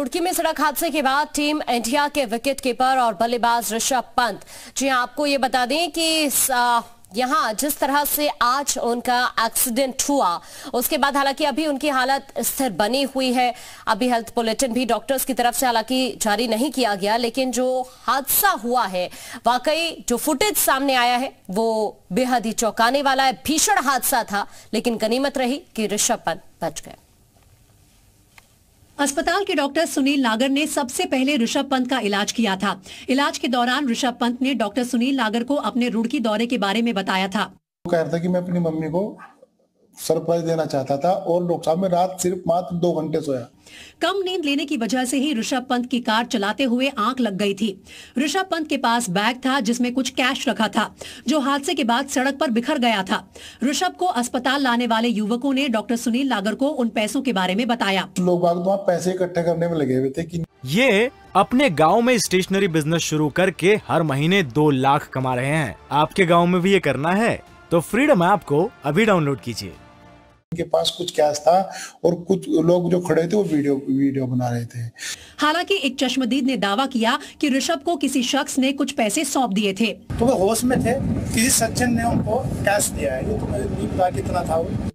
रुड़की में सड़क हादसे के बाद टीम इंडिया के विकेट कीपर और बल्लेबाज ऋषभ पंत। जी हाँ, आपको ये बता दें कि यहाँ जिस तरह से आज उनका एक्सीडेंट हुआ उसके बाद हालाँकि अभी उनकी हालत स्थिर बनी हुई है। अभी हेल्थ बुलेटिन भी डॉक्टर्स की तरफ़ से हालाँकि जारी नहीं किया गया लेकिन जो हादसा हुआ है वाकई जो फुटेज सामने आया है वो बेहद ही चौंकाने वाला है। भीषण हादसा था लेकिन गनीमत रही कि ऋषभ पंत बच गए। अस्पताल के डॉक्टर सुनील नागर ने सबसे पहले ऋषभ पंत का इलाज किया था। इलाज के दौरान ऋषभ पंत ने डॉक्टर सुनील नागर को अपने रुड़की दौरे के बारे में बताया था। कह रहा था कि मैं अपनी मम्मी को सरप्राइज़ देना चाहता था और डॉक्टर साहब में रात सिर्फ़ मात्र दो घंटे सोया। कम नींद लेने की वजह से ही ऋषभ पंत की कार चलाते हुए आँख लग गई थी। ऋषभ पंत के पास बैग था जिसमें कुछ कैश रखा था जो हादसे के बाद सड़क पर बिखर गया था। ऋषभ को अस्पताल लाने वाले युवकों ने डॉक्टर सुनील नागर को उन पैसों के बारे में बताया। लोग बाग तो पैसे इकट्ठे करने में लगे हुए थे कि ये अपने गाँव में स्टेशनरी बिज़नेस शुरू करके हर महीने दो लाख कमा रहे हैं। आपके गाँव में भी ये करना है? तो फ्रीडम ऐप को अभी डाउनलोड कीजिए। के पास कुछ कैश था और कुछ लोग जो खड़े थे वो वीडियो वीडियो बना रहे थे। हालाँकि एक चश्मदीद ने दावा किया कि ऋषभ को किसी शख्स ने कुछ पैसे सौंप दिए थे। तो वो होश में थे किसी सज्जन ने उनको कैश दिया है। ये तो मुझे नहीं पता कितना था वो।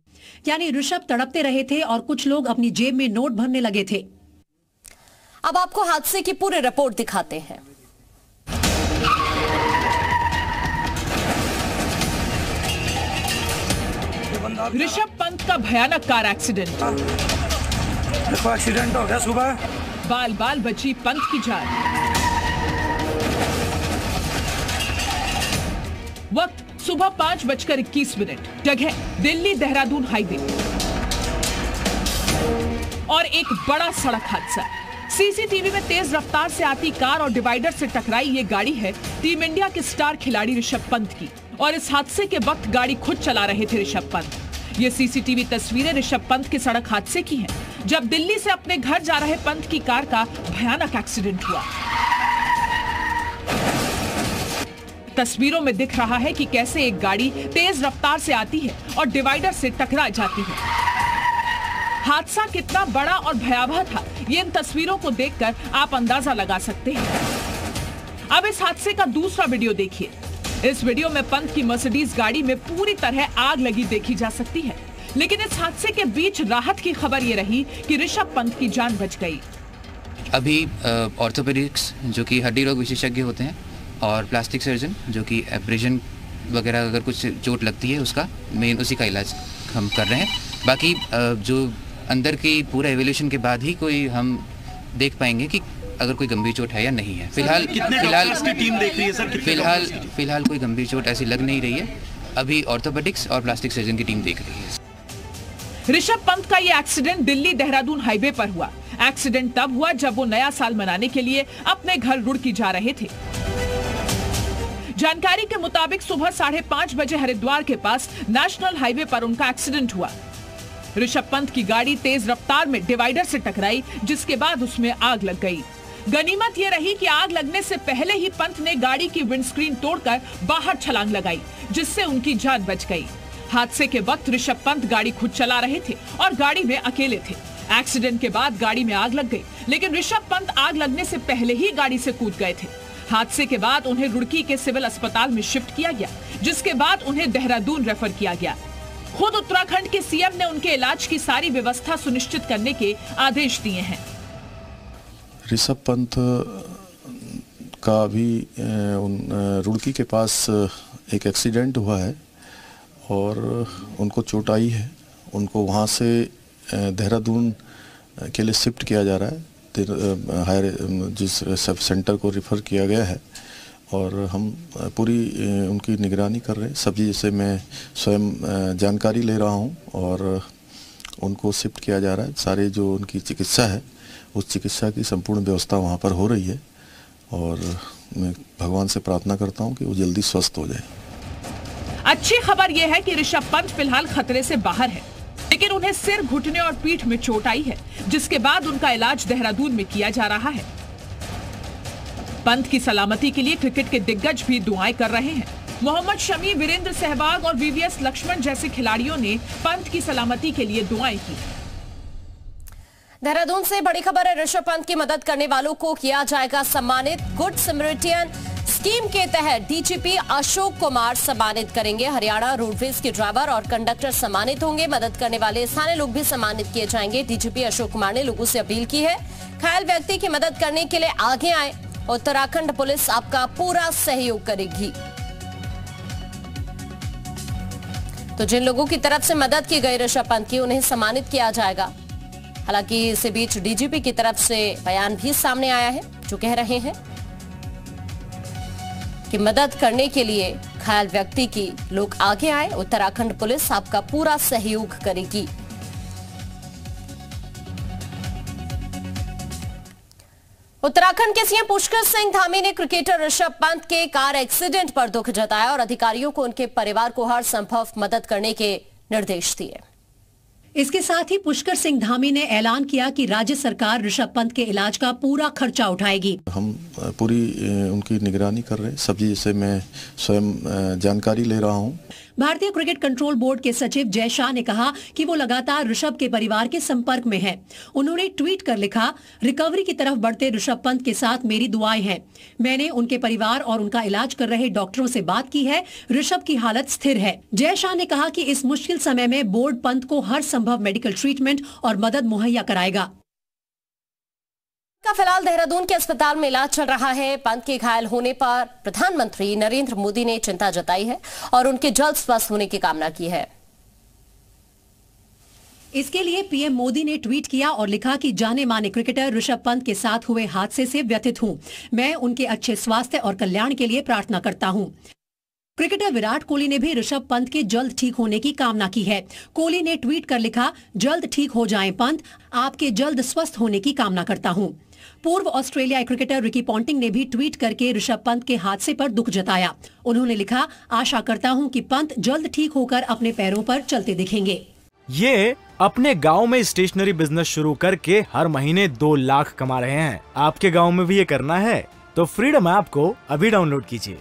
यानी ऋषभ तड़पते रहे थे और कुछ लोग अपनी जेब में नोट भरने लगे थे। अब आपको हादसे की पूरी रिपोर्ट दिखाते हैं। ऋषभ पंत का भयानक कार एक्सीडेंट। देखो एक्सीडेंट हो गया सुबह। बाल बाल बची पंत की जान। वक्त सुबह पाँच बजकर इक्कीस मिनट। जगह दिल्ली देहरादून हाईवे। और एक बड़ा सड़क हादसा। सीसीटीवी में तेज रफ्तार से आती कार और डिवाइडर से टकराई ये गाड़ी है। टीम इंडिया के स्टार खिलाड़ी ऋषभ पंत की। और इस हादसे के वक्त गाड़ी खुद चला रहे थे ऋषभ पंत। ये सीसीटीवी तस्वीरें ऋषभ पंत के सड़क हादसे की हैं। जब दिल्ली से अपने घर जा रहे पंत की कार का भयानक एक्सीडेंट हुआ। तस्वीरों में दिख रहा है कि कैसे एक गाड़ी तेज रफ्तार से आती है और डिवाइडर से टकरा जाती है। हादसा कितना बड़ा और भयावह था, ये इन तस्वीरों को देखकर आप अंदाज़ा लगा सकते हैं। अब इस हादसे का दूसरा वीडियो देखिए। इस वीडियो में पंत की मर्सिडीज गाड़ी में पूरी तरह आग लगी देखी जा सकती है। लेकिन इस हादसे के बीच राहत की खबर ये रही कि ऋषभ पंत की जान बच गई। अभी ऑर्थोपेडिक्स, जो कि हड्डी रोग विशेषज्ञ होते हैं, और प्लास्टिक सर्जन, जो कि एब्रेजन वगैरह अगर कुछ चोट लगती है, उसका मेन उसी का इलाज हम कर रहे हैं। बाकी जो अंदर की पूरा एवोल्यूशन के बाद ही कोई हम देख पाएँगे कि अगर कोई गंभीर चोट है या नहीं है। फ़िलहाल फ़िलहाल टीम देख रही है सर? फ़िलहाल फ़िलहाल कोई गंभीर चोट ऐसी लग नहीं रही है। अभी ऑर्थोपेडिक्स और प्लास्टिक सर्जन की टीम देख रही है। ऋषभ पंत का ये एक्सीडेंट दिल्ली देहरादून हाईवे पर हुआ। एक्सीडेंट तब हुआ जब वो नया साल मनाने के लिए अपने घर रुड़की जा रहे थे। जानकारी के मुताबिक सुबह साढ़े पाँच बजे हरिद्वार के पास नेशनल हाईवे पर उनका एक्सीडेंट हुआ। ऋषभ पंत की गाड़ी तेज रफ्तार में डिवाइडर से टकराई, जिसके बाद उसमें आग लग गई। गनीमत ये रही कि आग लगने से पहले ही पंत ने गाड़ी की विंडस्क्रीन तोड़कर बाहर छलांग लगाई, जिससे उनकी जान बच गई। हादसे के वक्त ऋषभ पंत गाड़ी खुद चला रहे थे और गाड़ी में अकेले थे। एक्सीडेंट के बाद गाड़ी में आग लग गई, लेकिन ऋषभ पंत आग लगने से पहले ही गाड़ी से कूद गए थे। हादसे के बाद उन्हें रुड़की के सिविल अस्पताल में शिफ्ट किया गया, जिसके बाद उन्हें देहरादून रेफर किया गया। खुद उत्तराखंड के सीएम ने उनके इलाज की सारी व्यवस्था सुनिश्चित करने के आदेश दिए हैं। ऋषभ पंत का अभी रुड़की के पास एक एक्सीडेंट हुआ है और उनको चोट आई है। उनको वहाँ से देहरादून के लिए शिफ्ट किया जा रहा है। हायर जिस सब सेंटर को रिफ़र किया गया है और हम पूरी उनकी निगरानी कर रहे हैं। सब्ज़ी जैसे मैं स्वयं जानकारी ले रहा हूँ और उनको शिफ्ट किया जा रहा है। सारे जो उनकी चिकित्सा है, उस चिकित्सा की संपूर्ण व्यवस्था वहाँ पर हो रही है और मैं भगवान से प्रार्थना करता हूँ कि वो जल्दी स्वस्थ हो जाए। अच्छी खबर यह है कि ऋषभ पंत फ़िलहाल खतरे से बाहर है, लेकिन उन्हें सिर घुटने और पीठ में चोट आई है, जिसके बाद उनका इलाज देहरादून में किया जा रहा है। पंत की सलामती के लिए क्रिकेट के दिग्गज भी दुआएँ कर रहे हैं। मोहम्मद शमी, वीरेंद्र सहवाग और वीवीएस लक्ष्मण जैसे खिलाड़ियों ने पंत की सलामती के लिए दुआएँ की। देहरादून से बड़ी खबर है, ऋषभ पंत की मदद करने वालों को किया जाएगा सम्मानित। गुड सिमरिटियन स्कीम के तहत डीजीपी अशोक कुमार सम्मानित करेंगे। हरियाणा रोडवेज़ के ड्राइवर और कंडक्टर सम्मानित होंगे। मदद करने वाले स्थानीय लोग भी सम्मानित किए जाएँगे। डीजीपी अशोक कुमार ने लोगों से अपील की है। घायल व्यक्ति की मदद करने के लिए आगे आए। उत्तराखंड पुलिस आपका पूरा सहयोग करेगी। तो जिन लोगों की तरफ़ से मदद की गई, ऋषभ पंत की, उन्हें सम्मानित किया जाएगा। हालाँकि इसी बीच डीजीपी की तरफ़ से बयान भी सामने आया है, जो कह रहे हैं कि मदद करने के लिए घायल व्यक्ति की लोग आगे आए। उत्तराखंड पुलिस आपका पूरा सहयोग करेगी। उत्तराखंड के सीएम पुष्कर सिंह धामी ने क्रिकेटर ऋषभ पंत के कार एक्सीडेंट पर दुख जताया और अधिकारियों को उनके परिवार को हर संभव मदद करने के निर्देश दिए। इसके साथ ही पुष्कर सिंह धामी ने ऐलान किया कि राज्य सरकार ऋषभ पंत के इलाज का पूरा खर्चा उठाएगी। हम पूरी उनकी निगरानी कर रहे सबसे मैं स्वयं जानकारी ले रहा हूँ। भारतीय क्रिकेट कंट्रोल बोर्ड के सचिव जय शाह ने कहा कि वो लगातार ऋषभ के परिवार के संपर्क में हैं। उन्होंने ट्वीट कर लिखा, रिकवरी की तरफ़ बढ़ते ऋषभ पंत के साथ मेरी दुआएँ हैं। मैंने उनके परिवार और उनका इलाज कर रहे डॉक्टरों से बात की है। ऋषभ की हालत स्थिर है। जय शाह ने कहा कि इस मुश्किल समय में बोर्ड पंत को हर संभव मेडिकल ट्रीटमेंट और मदद मुहैया कराएगा। का फ़िलहाल देहरादून के अस्पताल में इलाज चल रहा है। पंत के घायल होने पर प्रधानमंत्री नरेंद्र मोदी ने चिंता जताई है और उनके जल्द स्वस्थ होने की कामना की है। इसके लिए पीएम मोदी ने ट्वीट किया और लिखा कि जाने माने क्रिकेटर ऋषभ पंत के साथ हुए हादसे से व्यथित हूँ। मैं उनके अच्छे स्वास्थ्य और कल्याण के लिए प्रार्थना करता हूँ। क्रिकेटर विराट कोहली ने भी ऋषभ पंत के जल्द ठीक होने की कामना की है। कोहली ने ट्वीट कर लिखा, जल्द ठीक हो जाएँ पंत, आपके जल्द स्वस्थ होने की कामना करता हूँ। पूर्व ऑस्ट्रेलियाई क्रिकेटर रिकी पॉन्टिंग ने भी ट्वीट करके ऋषभ पंत के हादसे पर दुख जताया। उन्होंने लिखा, आशा करता हूँ कि पंत जल्द ठीक होकर अपने पैरों पर चलते दिखेंगे। ये अपने गाँव में स्टेशनरी बिज़नेस शुरू करके हर महीने दो लाख कमा रहे हैं। आपके गाँव में भी ये करना है? तो फ्रीडम ऐप को अभी डाउनलोड कीजिए।